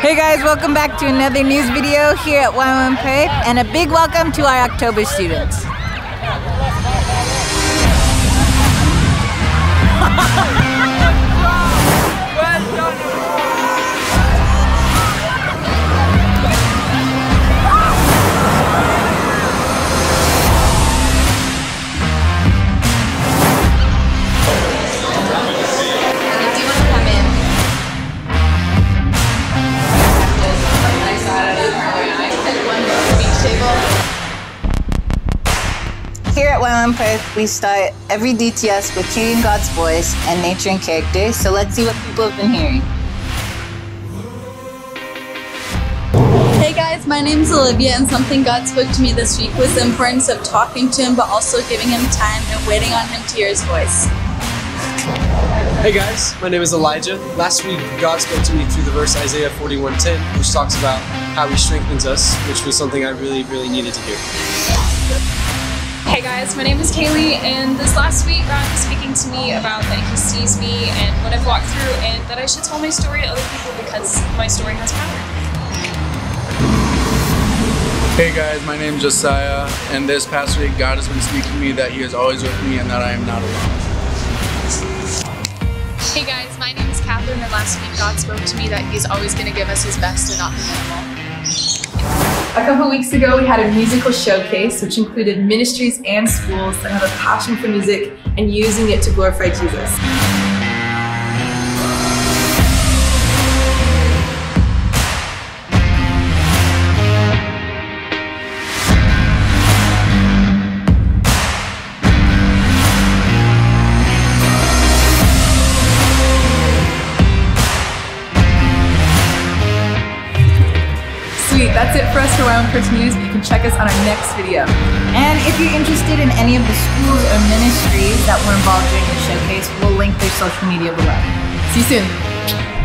Hey guys, welcome back to another news video here at YWAM and a big welcome to our October students. Here at YWAM we start every DTS with hearing God's voice and nature and character. So let's see what people have been hearing. Hey guys, my name is Olivia, and something God spoke to me this week was the importance of talking to Him, but also giving Him time and waiting on Him to hear His voice. Hey guys, my name is Elijah. Last week, God spoke to me through the verse Isaiah 41:10, which talks about how He strengthens us, which was something I really, really needed to hear. Hey guys, my name is Kaylee, and this last week God was speaking to me about that He sees me and what I've walked through, and that I should tell my story to other people because my story has power. Hey guys, my name is Josiah, and this past week God has been speaking to me that He is always with me and that I am not alone. Hey guys, my name is Catherine, and last week God spoke to me that He's always going to give us His best and not the minimal. A couple weeks ago, we had a musical showcase which included ministries and schools that have a passion for music and using it to glorify Jesus. Sweet, that's it for us for YWAM Church News. You can check us on our next video. And if you're interested in any of the schools or ministries that were involved during the showcase, we'll link their social media below. See you soon.